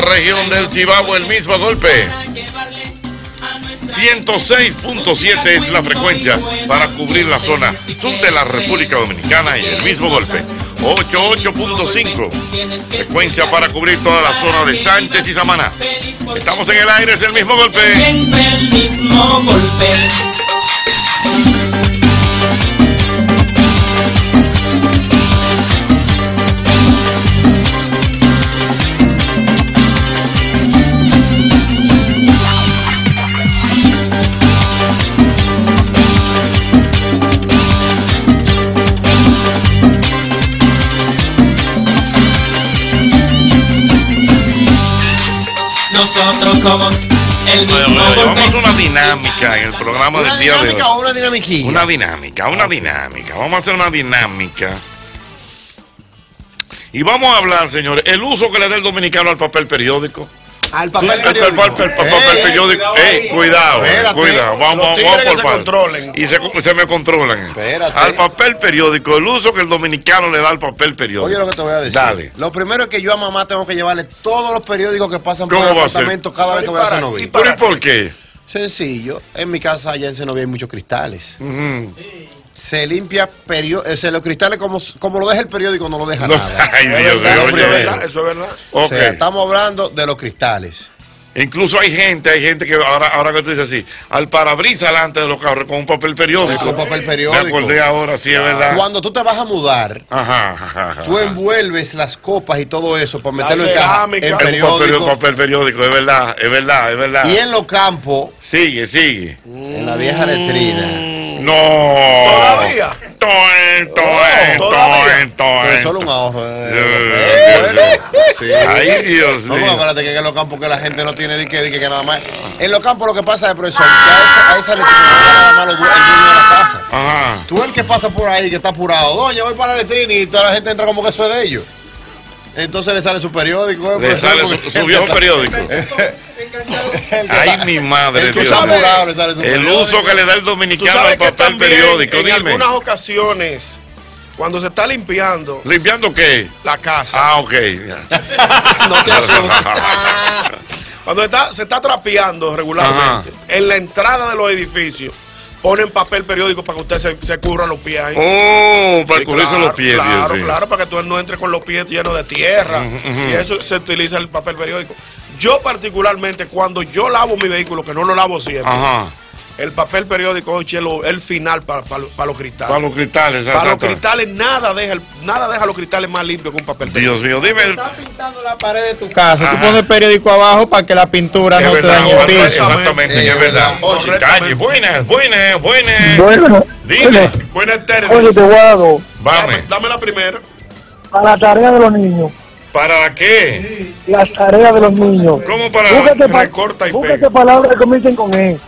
región del Cibao, el mismo golpe. 106.7 es la frecuencia para cubrir la zona sur de la República Dominicana y el mismo golpe. 88.5 frecuencia para cubrir toda la zona de Sánchez y Samaná. Estamos en el aire, es el mismo golpe. Somos el mismo bueno, golpe. Llevamos una dinámica en el programa del ¿Una día de hoy. o una dinamiquilla? Una dinámica, una dinámica. Vamos a hacer una dinámica. Y vamos a hablar, señores, el uso que le da el dominicano al papel periódico. Al papel El periódico. papel, papel Ey, periódico. Ey, cuidado, eh, Espérate. cuidado. Vamos, Los vamos, por se parte. controlen. Y se, se me controlan. Espérate. Al papel periódico, el uso que el dominicano le da al papel periódico. Oye lo que te voy a decir. Dale. Lo primero es que yo a mamá tengo que llevarle todos los periódicos que pasan por ¿Cómo el apartamento cada vez que voy a y ¿Pero y por qué? Sencillo. En mi casa allá en Cenoví hay muchos cristales. Se limpia perio eh, se los cristales como, como lo deja el periódico, no lo deja No, nada. ay, Dios eso es verdad. O sea, estamos hablando de los cristales. Incluso hay gente, hay gente que ahora, ahora que tú dices así, al parabrisas delante de los carros con un papel periódico. Con papel Me periódico. acordé ahora, sí, es verdad. Cuando tú te vas a mudar, Ajá, ajá, ajá. tú envuelves las copas y todo eso para meterlo en caja, en Es un papel, periódico. papel periódico, es verdad, es verdad, es verdad. Y en los campos, Sigue, sigue. en la vieja letrina. No. ¿Todavía? Toen, toen, ¿todavía? toen. Pero es solo un ahorro. eh. Dios, Bueno, sí. Ay, Dios No, mío. acuérdate que en los campos que la gente no tiene ni que, ni que, que nada más. En los campos lo que pasa es, profesor, que a esa, a esa letrina no va nada más el dueño de la casa. Ajá. Tú el que pasa por ahí, que está apurado, doña, voy para la letrina y toda la gente entra como que eso es de ellos. Entonces le sale su periódico. eh, Le sale su- su viejo periódico. Ay, mi madre, Dios le su El periódico. uso que le da el dominicano sabes al papel periódico, en dime. algunas ocasiones, cuando se está limpiando ¿Limpiando qué? la casa, Ah, ok. no te asustes. Cuando está, se está trapeando regularmente, en la entrada de los edificios, ponen papel periódico para que usted se, se cubra los pies ahí. Oh, para Sí, cubrirse claro, los pies. Claro, claro, para que tú no entres con los pies llenos de tierra. Y eso se utiliza el papel periódico. Yo particularmente, cuando yo lavo mi vehículo, que no lo lavo siempre, Ajá. El papel periódico lo- el final para, para, para los cristales. Para los cristales. Para los cristales, nada deja, nada deja los cristales más limpios que un papel Dios mío, dime. el- Estás pintando la pared de tu casa. Ajá. Tú pones el periódico abajo para que la pintura Es no te verdad, dañe el exactamente, piso. exactamente, Sí, es es verdad. Oye, calle, buenas, buenas, buenas. Bueno, Dime, Buenas tardes. oye, te voy a dar dos. dame, dame la primera. a la tarea de los niños. ¿Para qué? Las tareas de los niños. ¿Cómo para.? Pa- Recorta y búscate pega. palabras que comiencen con E.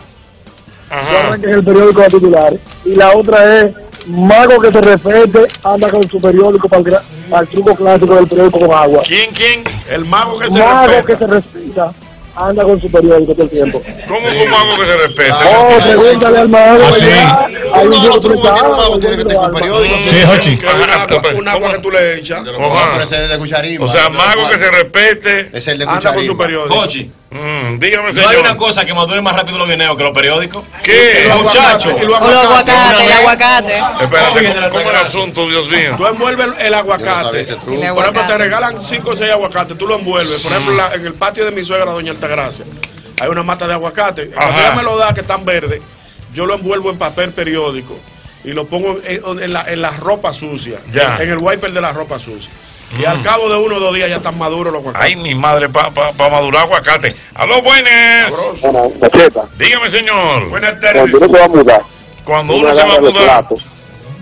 Arranques el periódico de titulares. Y la otra es, mago que se respete, anda con su periódico para el, gra- para el truco clásico del periódico con agua. ¿Quién, quién? El mago que se Mago que respeta. se respeta, anda con su periódico todo el tiempo. ¿Cómo como hago que se respete? Oh, pregúntale al mago. Ah, sí. allá. Hay un de los trucos que tiene un mago tiene que tener un periódico. Sí, Jochi. Que es un agua, un que tú le echas. Pero ese es el de. O sea, mago que se respete. Es el de Anda con su periódico. Jochi, Mm, dígame, no hay una cosa que madure más rápido los guineos que los periódicos. ¿Qué? Los muchacho. aguacates, y los O los aguacates. aguacates, el aguacate. Espérate, ¿cómo es el asunto, Dios mío? Tú envuelves el, aguacate. Por ejemplo, aguacate. te regalan 5 o 6 aguacates, tú lo envuelves. Por ejemplo, la- en el patio de mi suegra, Doña Altagracia, hay una mata de aguacate. Cuando ella me lo da, que están verdes, yo lo envuelvo en papel periódico y lo pongo en, en la, en la ropa sucia, Ya. en el wiper de la ropa sucia. Y al cabo de uno o dos días ya están maduros los aguacates. Ay, mi madre, para pa, pa madurar aguacate. ¡Aló, buenas! Bueno, Dígame, señor. Buenas cuando uno tardes. se va a mudar, Cuando uno uno se va a mudar. platos,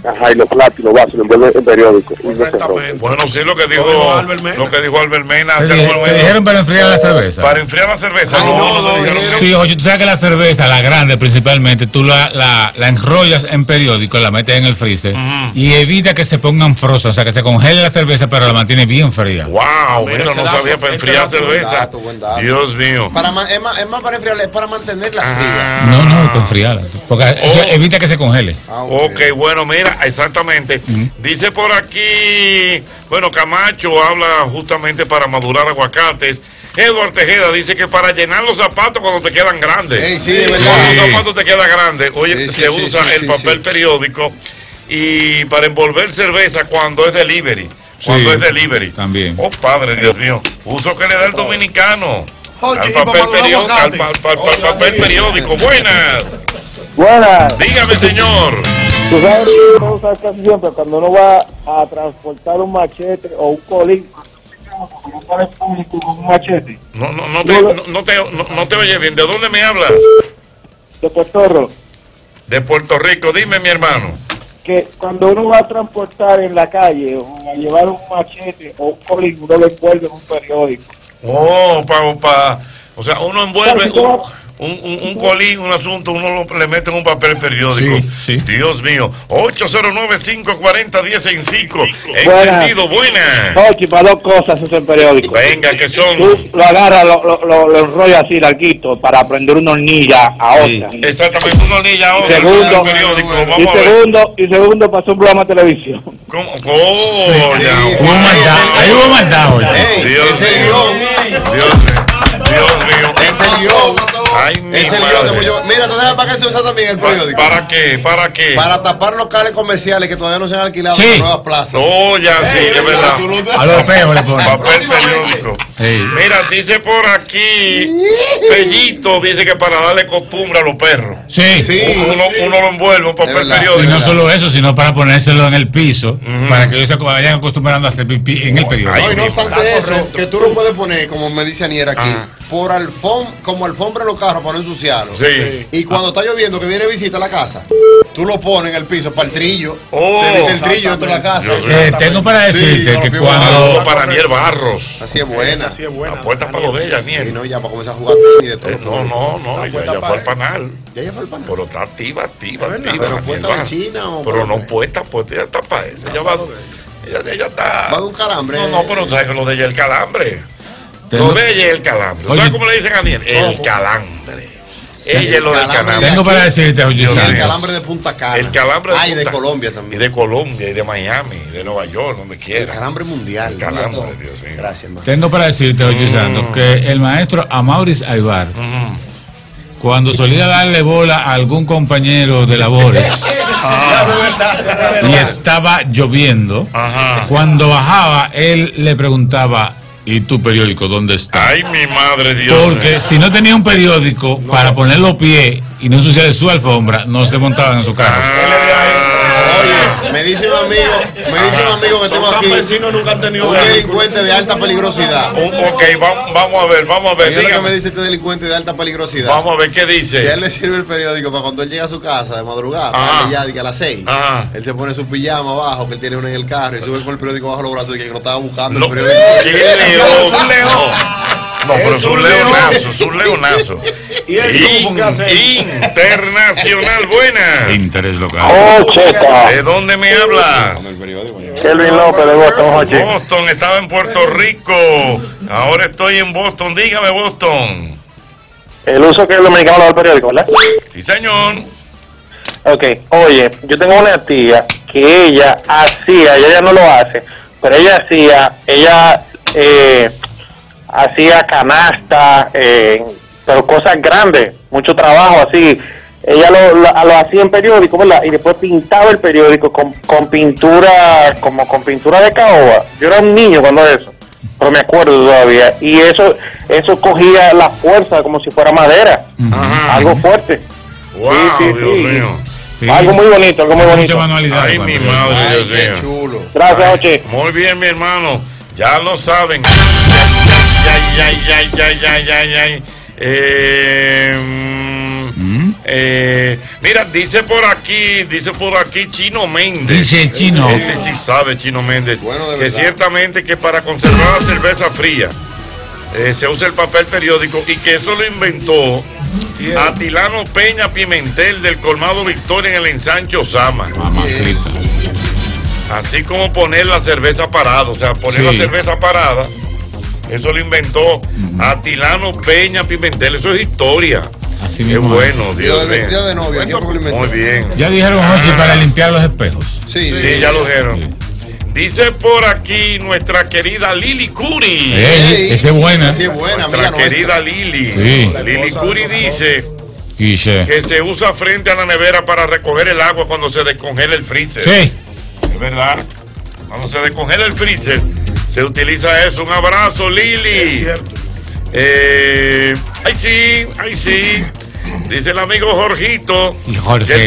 ajá, y los platos y los vasos, lo envuelve en periódico. Correctamente. Bueno, sí, lo que Lo dijo dijo Albert Mena. lo que dijo Albert Mena. Dijeron para enfriar la cerveza. Para enfriar la cerveza. No, no, Sí, oye, tú sabes que la cerveza, la grande principalmente, tú la, la, la enrollas en periódico, la metes en el freezer y evita que se pongan frozen, o sea, que se congele la cerveza, pero la mantiene bien fría. Wow, Mira, mira, no dato, sabía para enfriar dato, buen cerveza. dato, buen dato. Dios mío. Para es, más, es más para enfriarla, es para mantenerla fría. Ah. No, no, para enfriarla. Porque eso Oh. evita que se congele. Ah, Ok, bueno, mira, Exactamente. Dice por aquí, bueno, Camacho habla justamente para madurar aguacates. Eduardo Tejeda dice que para llenar los zapatos cuando te quedan grandes. Sí, verdad. Cuando los Sí. zapatos te quedan grandes, oye, Sí, sí, se usa sí, el papel sí. periódico y para envolver cerveza cuando es delivery. Cuando Sí, es delivery. también. Oh, padre, Dios mío. Uso que le da el dominicano. Oye, al papel, periódico, al pa- pa- papel periódico. Buenas. Buenas. Dígame, señor. Tú sabes que uno usa casi siempre cuando uno va a transportar un machete o un colín. público con un machete. No, no, no, te, no, no te, no, no te oye bien. ¿De dónde me hablas? De Puerto Rico. De Puerto Rico. Dime, mi hermano. Que cuando uno va a transportar en la calle o a llevar un machete o un colín, uno lo envuelve en un periódico. Oh, pa, pa- o sea, uno envuelve Claro, un, un- un colín, un asunto, uno lo- le mete en un papel periódico. Sí, sí. Dios mío. 809-540-1065. Buenas. Entendido, buena. Oye, para dos cosas es el periódico. Venga, que son. Tú lo agarras, lo, lo, lo, enrollas así, larguito, para prender una hornilla a otra. Exactamente, una hornilla ahora. Segundo, el periódico. y Vamos a segundo, y segundo pasó un programa de televisión. ¿Cómo? Oh, ya. Hubo maldad, ahí hubo maldad, Dios ese mío. guion, Dios mío. Dios mío. ese guion, Ay, mi guion de madre. mucho- Mira, tú sabes para qué se usa también el periódico. ¿Para qué? ¿Para qué? Para tapar locales comerciales que todavía no se han alquilado Sí. en nuevas plazas. No, ya sí, es verdad. A los espejos le ponen. Papel periódico. Sí. Mira, dice por aquí, Pellito dice que para darle costumbre a los perros. Sí. Sí. Uno, uno lo envuelve en Es papel verdad. Y periódico. no solo eso, sino para ponérselo en el piso, para que ellos se vayan acostumbrando a hacer pipí en el periódico. No, y no obstante eso, que tú lo puedes poner, como me dice Anier aquí, Ajá. Por alfom como alfombra en los carros para no ensuciarlo. Sí. Y cuando está lloviendo, que viene visita a la casa, tú lo pones en el piso para el trillo. Oh, te el trillo dentro de la casa. Yo Eh, tengo para decirte que cuando para Daniel Barros. Así es buena. Esa sí es buena. La puerta para lo de ella, Y Daniel. no, ya para comenzar a jugar ni de todo. Eh, No, no, no, ya para fue al panal. Ya ya fue el panel. Pero está activa, activa, Es activa. Pero puesta de. China o Pero no puesta, puesta, ella está para eso. Ella va. Ella, ella está. Va de un calambre. No, no, pero no que lo de ella es el calambre. Tengo- Lo de ella es el calambre. ¿Sabes cómo le dicen a Daniel? El calambre. Ella es lo del calambre. tengo para decirte, Y el calambre de Punta Cana. El calambre de Ay, de Punta- Colombia Y también. de Colombia, y de Miami, y de Nueva York, donde El quiera. calambre mundial. El calambre, Dios mío. Gracias, hermano. tengo para decirte, Jorge Mm. Santos, que el maestro Amauris Aybar, Ujú. cuando solía darle bola a algún compañero de labores y estaba lloviendo, Ajá. cuando bajaba, él le preguntaba, ¿y tu periódico dónde está? Ay, mi madre, Dios. Porque si no tenía un periódico para poner los pies y no ensuciar su alfombra, no se montaban en su carro. Ah, me dice un amigo, me dice un amigo que tengo aquí, campesinos nunca han tenido un delincuente de alta peligrosidad. un- ok, vamos, vamos a ver, vamos a ver. Oye, lo que dígame. me dice este delincuente de alta peligrosidad. Vamos a ver qué Que a dice. él le sirve el periódico para cuando él llega a su casa de madrugada, tarde ya diga, a las 6. Ajá. Él se pone su pijama abajo, que él tiene uno en el carro, y sube con el periódico bajo los brazos y que no estaba buscando el periódico. ¡Qué león! No, pero es un leonazo, es un leonazo. ¿Y el grupo qué hace? Internacional, buena. Interés local. ¡Oh, cheta! ¿De dónde me hablas? Kelvin López de Boston. Boston, estaba en Puerto Rico. Ahora estoy en Boston. Dígame, Boston. El uso que el dominicano le da al periódico, ¿verdad? Sí, señor. Ok, oye, yo tengo una tía que ella hacía, ella ya no lo hace, pero ella hacía, ella eh, hacía canasta, eh, pero cosas grandes, mucho trabajo así. Ella lo, lo, lo hacía en periódico, ¿verdad? Y después pintaba el periódico con, con pintura, como con pintura de caoba. Yo era un niño cuando eso, pero me acuerdo todavía. Y eso, eso cogía la fuerza como si fuera madera, Ajá. algo fuerte. Wow, Sí, sí, Dios sí. mío. Sí. Algo muy bonito, algo muy bonito. Ay, mi madre, Ay, Dios qué mío. chulo. Gracias, Oche. Muy bien, mi hermano. Ya lo saben. Ay, ay, ay, ay, ay, ay, ay. Eh, mm, ¿Mm? eh, mira, dice por aquí, dice por aquí Chino Méndez. Dice Chino. Ese sí sabe, Chino Méndez. Bueno, de que verdad. ciertamente que para conservar la cerveza fría eh, se usa el papel periódico y que eso lo inventó Atilano Peña Pimentel del Colmado Victoria en el ensanche Osama. Mamacita. Así como poner la cerveza parada, o sea, poner Sí. la cerveza parada, eso lo inventó Atilano Peña Pimentel, eso es historia. Así Qué mismo. bueno, Dios mío. de novia, ¿quién fue que lo inventó? Muy bien. Ya dijeron, Jochi, para limpiar los espejos. Sí, Sí, ya lo dijeron. Dice por aquí nuestra querida Lili Curi. Eh, esa es buena. Sí, es buena, amiga Nuestra querida nuestra. Lili. Sí. Lili Curi dice que se usa frente a la nevera para recoger el agua cuando se descongela el freezer. Sí. Es verdad. Cuando se descongela el freezer, se utiliza eso. Un abrazo, Lili. Es cierto. Eh, ay sí, ay sí. Dice el amigo Jorgito Y Jorge. que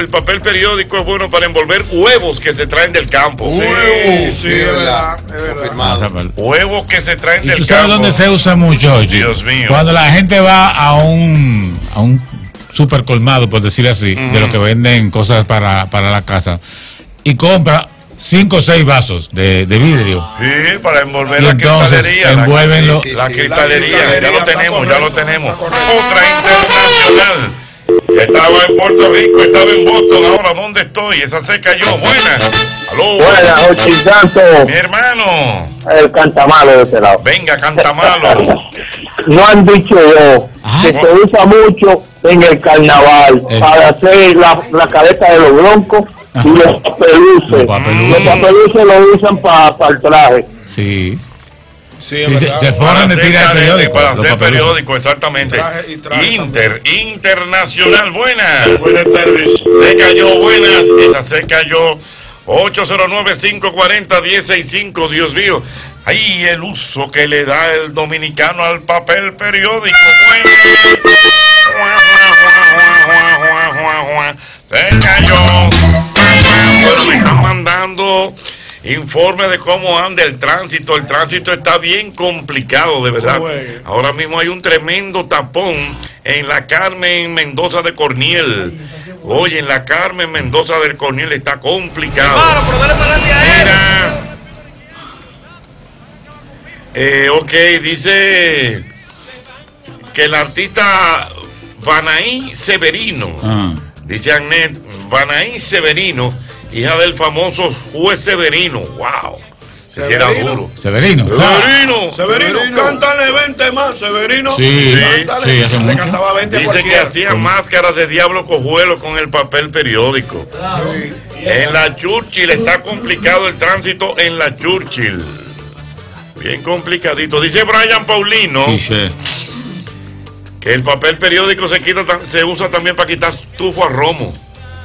el, papel periódico es bueno para envolver huevos que se traen del campo. Huevos, sí, es verdad, es verdad. Confirmado. Huevos que se traen ¿Y del tú sabes campo. dónde se usa mucho? Dios mío. Cuando la gente va a un, a un super colmado, por decir así, de lo que venden cosas para, para la casa, y compra cinco o seis vasos de, de vidrio. Sí, para envolver Y la entonces cristalería. la- envuélvenlo. Sí, sí, La sí. cristalería, La ya lo tenemos, ya lo tenemos. Otra internacional. Estaba en Puerto Rico, estaba en Boston, ahora ¿dónde estoy? Esa se cayó. Buenas. Aló. Buenas, Ochi Santo, Mi hermano. el cantamalo de ese lado. Venga, canta malo. No han dicho yo Ah. que se usa mucho en el carnaval para hacer la, la cabeza de los broncos Ajá. y los papeluces. Los papeluces. Los papeluces lo usan para el traje. Sí. Sí, Sí, se- Para de hacer tira de cadete, periódico. Para hacer periódico, exactamente. Y traje- y traje Inter, internacional, buenas. Buenas tardes. Se cayó, buenas. Esa se cayó. 809-540-1065, Dios mío. Ahí el uso que le da el dominicano al papel periódico. Buenas. Se cayó. Informe de cómo anda el tránsito. El tránsito está bien complicado, de verdad. Ahora mismo hay un tremendo tapón en la Carmen Mendoza de Corniel. Oye, en la Carmen Mendoza del Corniel está complicado. Mira. Eh, ok, dice que el artista Vanaí Severino. Ah. Dice Agnet, Vanaí Severino, hija del famoso juez Severino. ¡Wow! Se era Severino. duro. Severino. Severino. Severino, cántale 20 más, Severino. Sí, cántale. sí, hace Le cantaba 20 a Dice que hacía máscaras de diablo cojuelo con el papel periódico. En la Churchill está complicado el tránsito en la Churchill. Bien complicadito. Dice Brian Paulino Quiche. que el papel periódico se quita se usa también para quitar tufo a romo.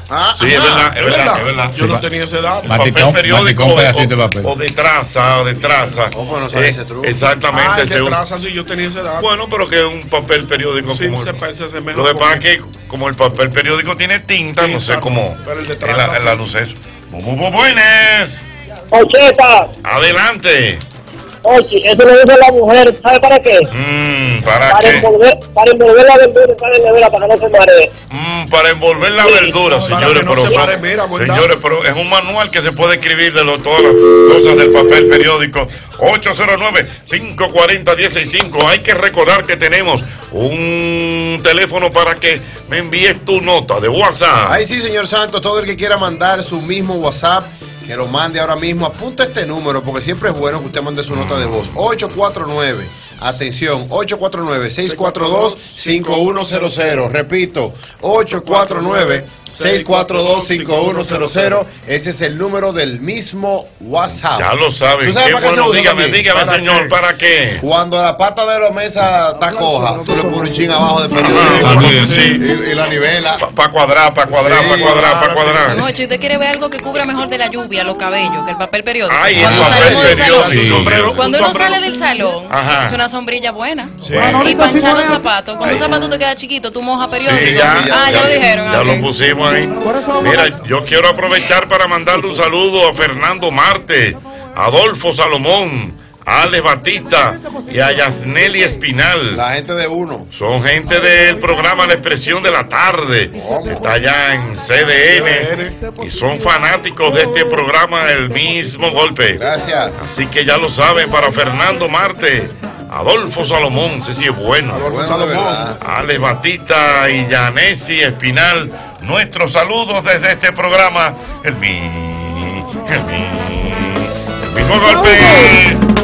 Ah, Sí, es verdad, es verdad, es verdad. Yo no tenía ese dato. Papel periódico o, de papel. o de traza, o de traza. Pues no sabía Eh, ese truco. Exactamente. Ah, de traza, sí, yo tenía ese dato. Bueno, pero que es un papel periódico Sí, como Lo que pasa es que como el papel periódico tiene tinta, no sé cómo pero el de en traza, la, en la sí. luz eso. Bu- bu- bu- Buenas, Ocheta, adelante. Oye, eso lo dice la mujer, ¿sabe para qué? Mm, ¿Para Para qué? envolver, para envolver la verdura y para nevera para que no se maree. Mm, para envolver la verdura, señores, no pero, se pare, mira, señores, pero es un manual que se puede escribir de lo, todas las cosas del papel periódico. 809-540-165. Hay que recordar que tenemos un teléfono para que me envíes tu nota de WhatsApp. Ahí sí, señor Santos, todo el que quiera mandar su mismo WhatsApp, que lo mande ahora mismo. Apunta este número, porque siempre es bueno que usted mande su nota de voz. 849, atención, 849-642-5100. Repito, 849-642-5100. Ese es el número del mismo WhatsApp. Ya lo saben. ¿Tú sabes Qué para qué se bueno, usa dígame, dígame, ¿Para señor, qué? ¿para qué? Cuando la pata de la mesa está coja, tú le pones un chin abajo de periódico. También. sí. Y, y la nivela. Para cuadrar, para cuadrar, Sí, para cuadrar, para cuadrar. No, si usted quiere ver algo que cubra mejor de la lluvia, los cabellos, que el papel periódico. Ay, el Cuando papel salimos del salón- periódico. Sí. sombrero, Cuando un uno sale del salón, es una sombrilla buena. Sí. Y planchar los zapatos. Cuando un zapato te queda chiquito, tú mojas periódico. Ah, ya, lo dijeron. Ya lo pusimos ahí. Mira, yo quiero aprovechar para mandarle un saludo a Fernando Marte, Adolfo Salomón, a Alex Batista y a Yasneli Espinal. La gente de uno. Son gente del programa La Expresión de la Tarde. Está allá en CDN. Y son fanáticos de este programa El mismo golpe. Gracias. Así que ya lo saben, para Fernando Marte, Adolfo Salomón, ese sí es bueno. Bueno, de verdad. Alex Batista y Yanesi Espinal, nuestros saludos desde este programa. El mi, el mi, el mismo golpe.